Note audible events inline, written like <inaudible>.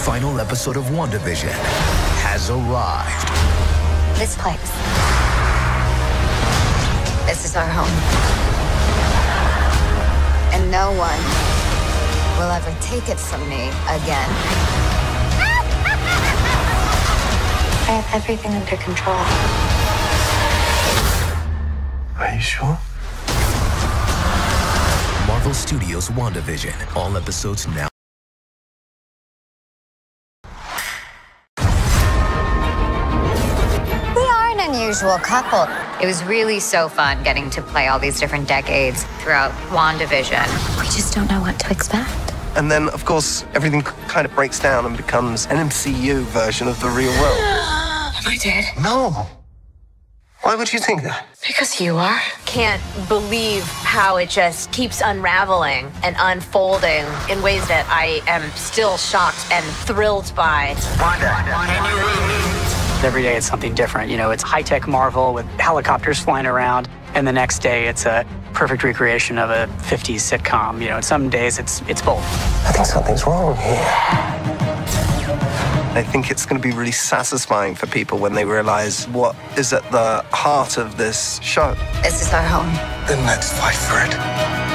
final episode of WandaVision has arrived. This place. This is our home. And no one will ever take it from me again. I have everything under control. Are you sure? Marvel Studios WandaVision. All episodes now. Unusual couple. It was really so fun getting to play all these different decades throughout WandaVision. We just don't know what to expect. And then, of course, everything kind of breaks down and becomes an MCU version of the real world. <gasps> Am I dead? No. Why would you think that? Because you are. can't believe how it just keeps unraveling and unfolding in ways that I am still shocked and thrilled by. Every day it's something different. You know, it's high tech Marvel with helicopters flying around, and the next day it's a perfect recreation of a 50s sitcom. You know, and some days it's it's both. I think something's wrong here. I think it's going to be really satisfying for people when they realize what is at the heart of this show. This is our home. Then let's fight for it.